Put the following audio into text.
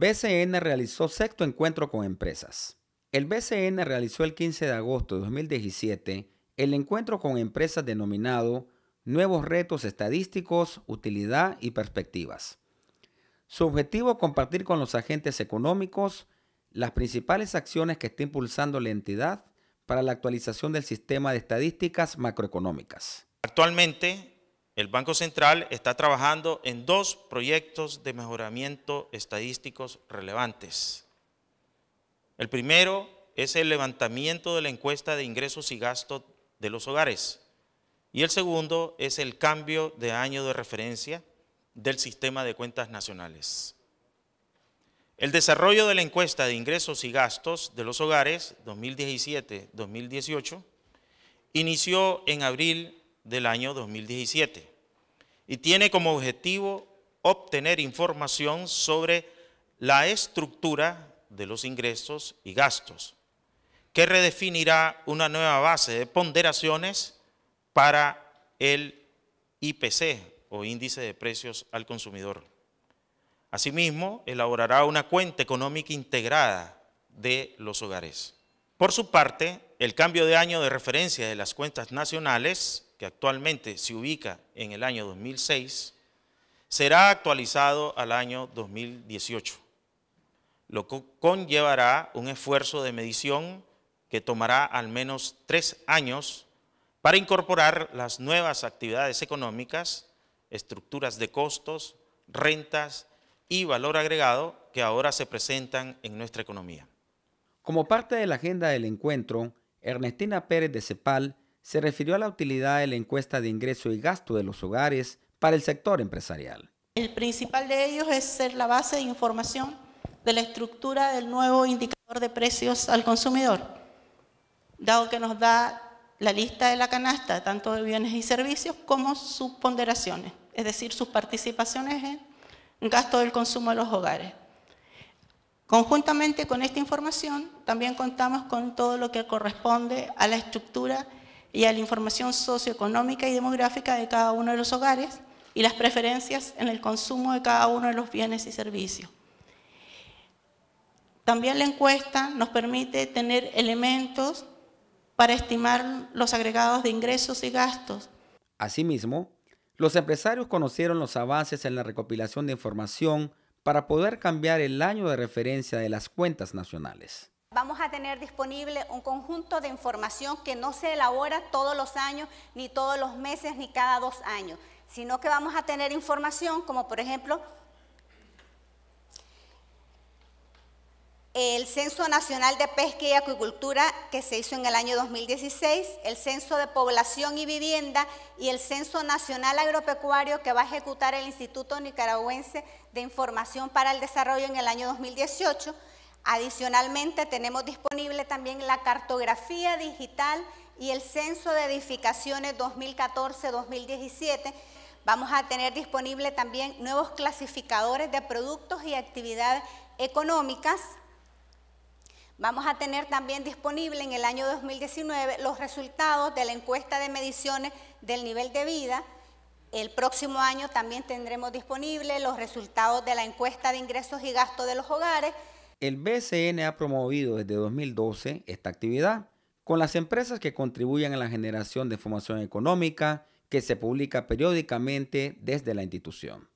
BCN realizó sexto encuentro con empresas. El BCN realizó el 15 de agosto de 2017 el encuentro con empresas denominado Nuevos retos estadísticos, utilidad y perspectivas. Su objetivo es compartir con los agentes económicos las principales acciones que está impulsando la entidad para la actualización del sistema de estadísticas macroeconómicas. Actualmente, el Banco Central está trabajando en dos proyectos de mejoramiento estadísticos relevantes. El primero es el levantamiento de la encuesta de ingresos y gastos de los hogares. Y el segundo es el cambio de año de referencia del sistema de cuentas nacionales. El desarrollo de la encuesta de ingresos y gastos de los hogares 2017-2018 inició en abril del año 2017 y tiene como objetivo obtener información sobre la estructura de los ingresos y gastos, que redefinirá una nueva base de ponderaciones para el IPC o índice de precios al consumidor. Asimismo, elaborará una cuenta económica integrada de los hogares. Por su parte, el cambio de año de referencia de las cuentas nacionales, que actualmente se ubica en el año 2006, será actualizado al año 2018, lo que conllevará un esfuerzo de medición que tomará al menos tres años para incorporar las nuevas actividades económicas, estructuras de costos, rentas y valor agregado que ahora se presentan en nuestra economía. Como parte de la agenda del encuentro, Ernestina Pérez de Cepal se refirió a la utilidad de la encuesta de ingreso y gasto de los hogares para el sector empresarial. El principal de ellos es ser la base de información de la estructura del nuevo indicador de precios al consumidor, dado que nos da la lista de la canasta, tanto de bienes y servicios como sus ponderaciones, es decir, sus participaciones en gasto del consumo de los hogares. Conjuntamente con esta información, también contamos con todo lo que corresponde a la estructura y a la información socioeconómica y demográfica de cada uno de los hogares y las preferencias en el consumo de cada uno de los bienes y servicios. También la encuesta nos permite tener elementos para estimar los agregados de ingresos y gastos. Asimismo, los empresarios conocieron los avances en la recopilación de información para poder cambiar el año de referencia de las cuentas nacionales. Vamos a tener disponible un conjunto de información que no se elabora todos los años, ni todos los meses, ni cada dos años, sino que vamos a tener información como por ejemplo el Censo Nacional de Pesca y Acuicultura que se hizo en el año 2016, el Censo de Población y Vivienda y el Censo Nacional Agropecuario que va a ejecutar el Instituto Nicaragüense de Información para el Desarrollo en el año 2018. Adicionalmente tenemos disponible también la cartografía digital y el Censo de Edificaciones 2014-2017. Vamos a tener disponible también nuevos clasificadores de productos y actividades económicas Vamos a tener también disponible en el año 2019 los resultados de la encuesta de mediciones del nivel de vida. El próximo año también tendremos disponible los resultados de la encuesta de ingresos y gastos de los hogares. El BCN ha promovido desde 2012 esta actividad con las empresas que contribuyen a la generación de información económica que se publica periódicamente desde la institución.